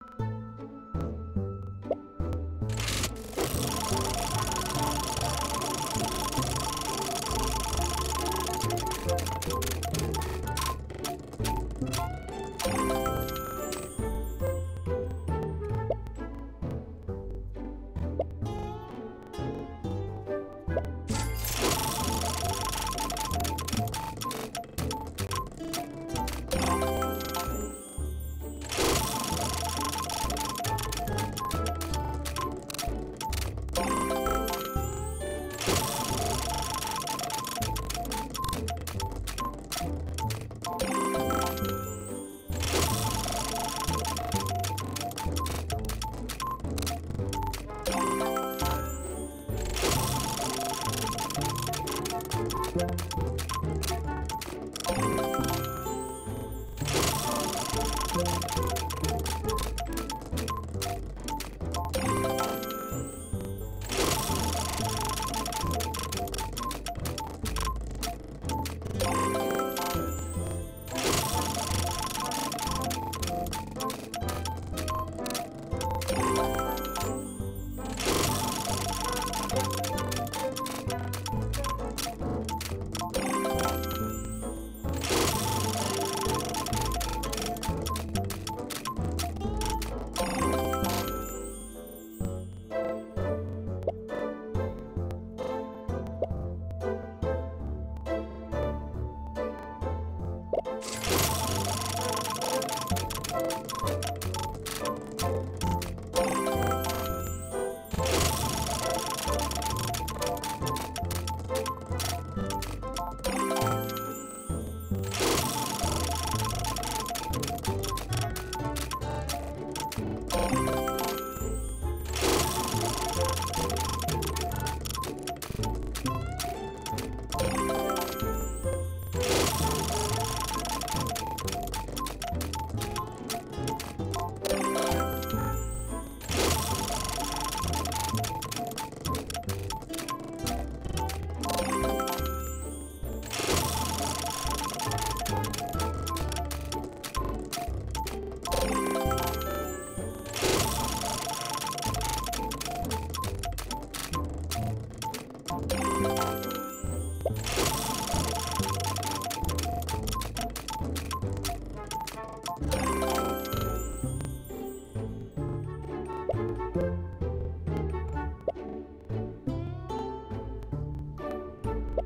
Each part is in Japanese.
you you Thank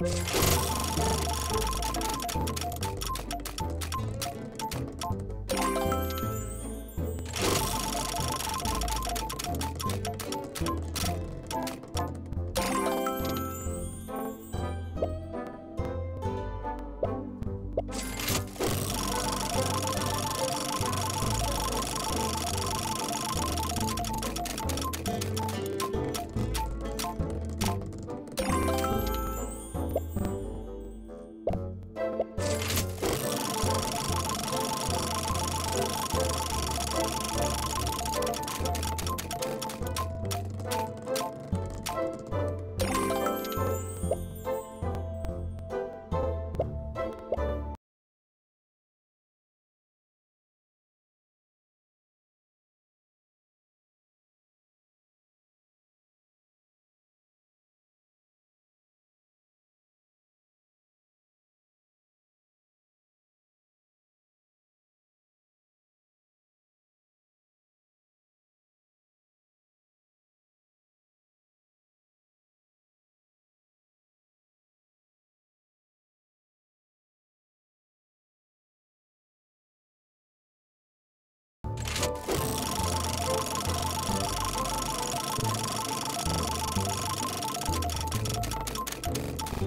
you